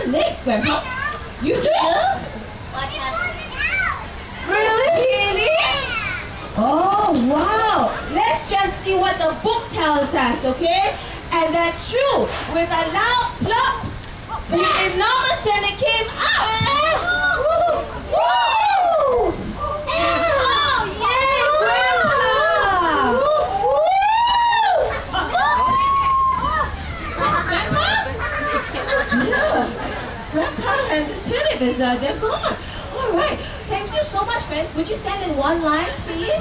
happened next, Grandpa? You do? Really? Really? Oh, wow. Let's just see what the book tells us, okay? And that's true. With a loud plop, the enormous turnip came up. Woo! Oh, yay, Grandpa! Yeah. Grandpa and the turnip is uh, they're gone. All right. Thank you so much, friends. Would you stand in one line, please?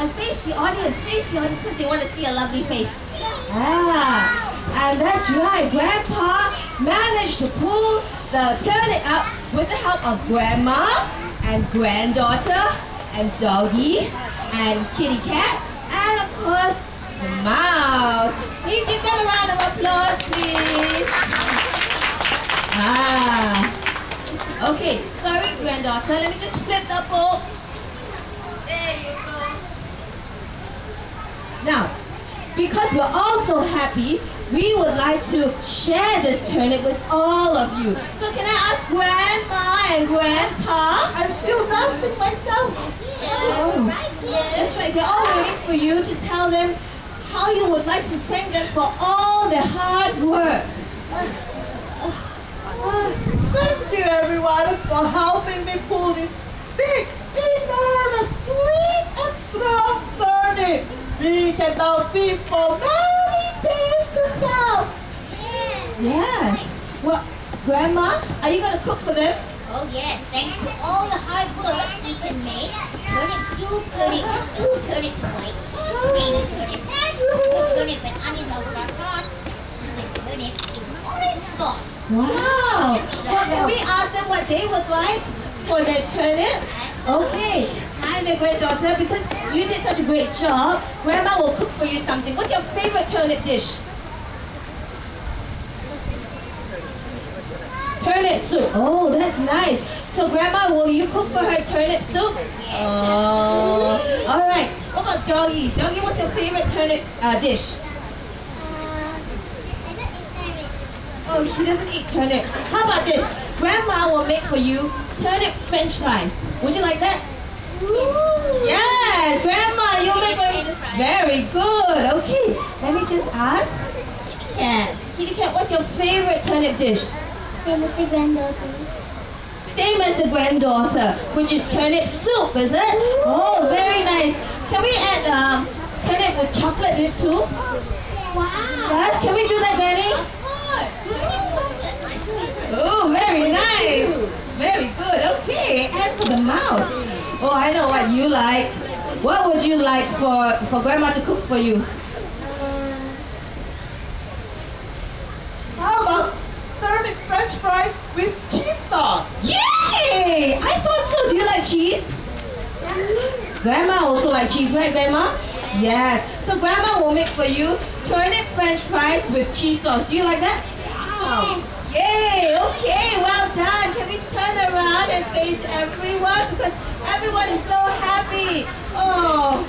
And face the audience. Face the audience because they want to see a lovely face. Ah, and that's right. Grandpa managed to pull the turnip up with the help of Grandma and granddaughter and doggy and kitty cat and of course the mouse. Can you give them a round of applause, please? Ah. Okay, sorry, granddaughter. Let me just flip the book. There you go. Now, because we're all so happy, we would like to share this turnip with all of you. So can I ask Grandma and Grandpa? I'm still dusting myself. Oh, that's right. They're all waiting for you to tell them how you would like to thank them for all their hard work. Uh, Thank you everyone for helping me pull this big, enormous, sweet and strong turnip. We can now feast for many days to come. Yes. Well, Grandma, are you going to cook for them? Oh yes, thanks to all the hard work we can make turn turnip soup, turnip stew, turnip white sauce, gravy, turnip hash, turnip and onions over our pot, and turnips in orange sauce. Wow. Well, can we ask them what they would like for their turnip? Okay. Hi there, granddaughter. Because you did such a great job, Grandma will cook for you something. What's your favorite turnip dish? Turnip soup. Oh, that's nice. So, Grandma, will you cook for her turnip soup? Oh, all right. What about Doggy? Doggy, what's your favorite turnip uh, dish? Oh, he doesn't eat turnip. How about this? Grandma will make for you turnip french fries. Would you like that? Yes, Grandma, you'll make for me. Very good. Okay, let me just ask. Kitty Cat, Kitty Cat, what's your favorite turnip dish? Same as the granddaughter. Same as the granddaughter, which is turnip soup, is it? Oh, very nice. Can we add um, turnip with chocolate in it too? Wow. Yes, can we do that, Granny? Of course. Turnip chocolate, my favorite. Oh, very nice. Very good. Okay, and for the mouse. Oh, I know what you like. What would you like for, for Grandma to cook for you? How about turnip french fries with cheese sauce? Yay! I thought so. Do you like cheese? Grandma also like cheese, right, Grandma? Yes. So Grandma will make for you turnip french fries with cheese sauce. Do you like that? Wow. Yay! Okay, well done. Can we turn around and face everyone? Because everyone is so happy. Oh.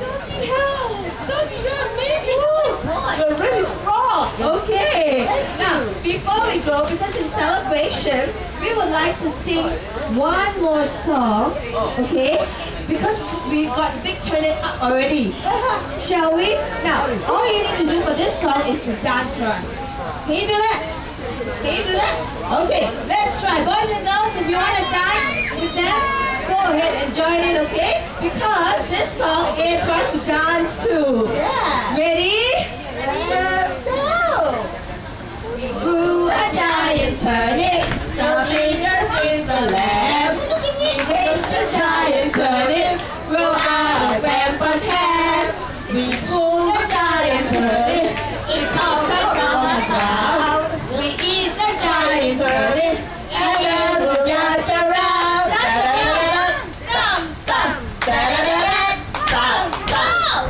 Doggy, help! Doggy, you're amazing! Oh, you're really strong. Okay. Now, before we go, because in celebration, we would like to sing one more song. Okay? Because we got big turnip up already. Uh-huh. Shall we? Now, all you need to do for this song is to dance for us. Can you do that? Can you do that? Okay, let's try. Boys and girls, if you want to dance with them, go ahead and join in, okay? Because this song is for us to dance to. Yeah. Ready? Let's go. We grew a giant turnip, the biggest in the land. We raised the giant turnip, grow out of Grandpa's hand. We pulled the giant turnip, it popped up from the ground. We eat the giant turnip, and then we'll dance around. Dance around. Dum, dum, da-da-da-da, dum, dum, da-da-da-da, da-da-da-da, da-da-da-da. Well done! Thank you. Doggy is very good. I know, doggy is the Oh, see how he stretches ears? Well done, doggy. Oh, well done. And before we leave, can we sing one more song? And that is the first song that we learned,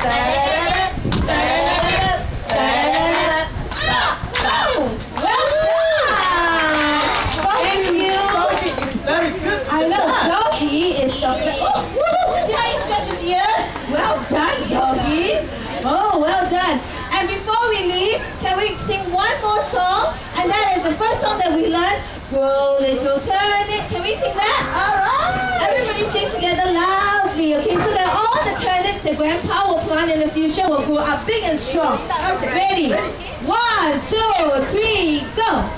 Grow Little Turnip. Can we sing that? All right. Everybody sing together loudly, okay? So that all the turnips that Grandpa plant in the future will grow up big and strong. Okay. Ready? One, two, three, go.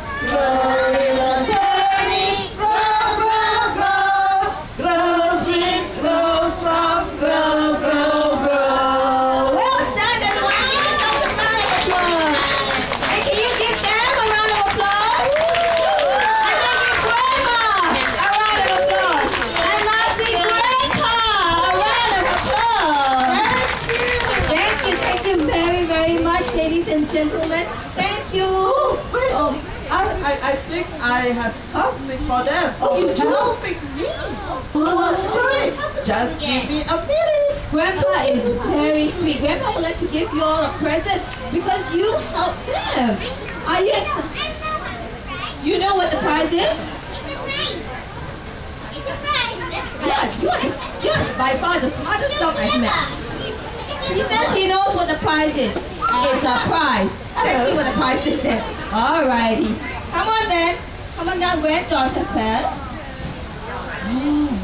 Gentlemen. Thank you. Wait, oh, I, I, I think I have something for them. Oh, you do? helping me. Oh, oh sorry. Just give me a minute. Grandpa is very sweet. Grandpa would like to give you all a present because you helped them. Are you excited? Know what's the prize. You know what the prize is? It's a prize. It's a prize. That's Yeah, right. you are, the, you are by far the smartest dog I've met. He says he knows what the prize is. It's a prize. Let's see what the prize is then. Alrighty. Come on then. Come on down, granddaughter first. Mm.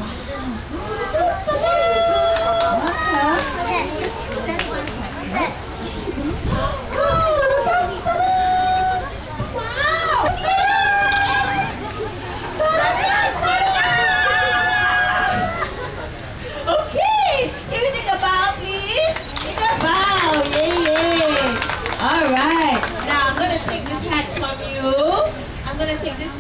Okay, can we take a bow, please? Take a bow, yay, yay. All right, now I'm gonna take this hat from you. I'm gonna take this.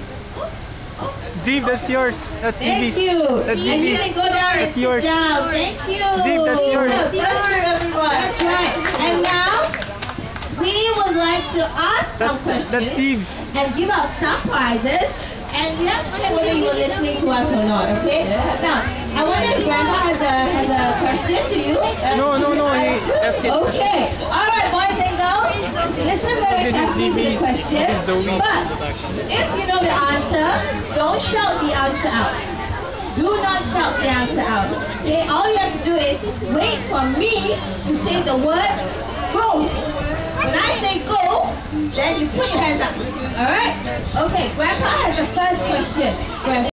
Ziv, that's yours. That's Thank Ziv's. you. That's And you Ziv's. can go down and That's sit yours. down. Thank you. Ziv, that's yours. Thank you, everyone. That's right. And now we would like to ask some That's, questions that's and give out some prizes. And you have to check whether you were listening to us or not, okay? Now, I wonder if Grandpa has a has a question. to you? No, no, no. He, that's it. Okay. All right, boys and girls. Listen very This is carefully to the question. This is Zoe's. But if you know the answer, don't shout the answer out. Do not shout the answer out. Okay? All you have to do is wait for me to say the word go. When I say go, then you put your hands up. All right? Okay. Grandpa has the first question. Grandpa.